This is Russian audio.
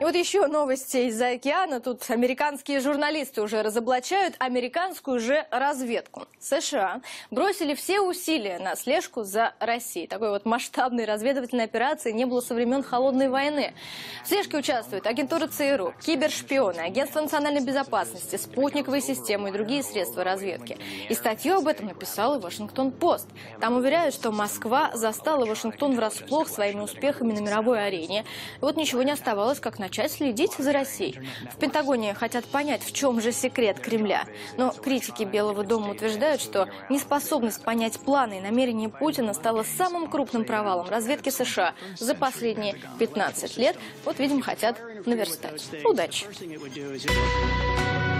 И вот еще новости из-за океана. Тут американские журналисты уже разоблачают американскую же разведку. США бросили все усилия на слежку за Россией. Такой вот масштабной разведывательной операции не было со времен Холодной войны. В слежке участвуют агентура ЦРУ, кибершпионы, Агентство национальной безопасности, спутниковые системы и другие средства разведки. И статью об этом написал и Вашингтон-Пост. Там уверяют, что Москва застала Вашингтон врасплох своими успехами на мировой арене. И вот ничего не оставалось, как начать следить за Россией. В Пентагоне хотят понять, в чем же секрет Кремля. Но критики Белого дома утверждают, что неспособность понять планы и намерения Путина стала самым крупным провалом разведки США за последние 15 лет. Вот, видимо, хотят наверстать. Удачи!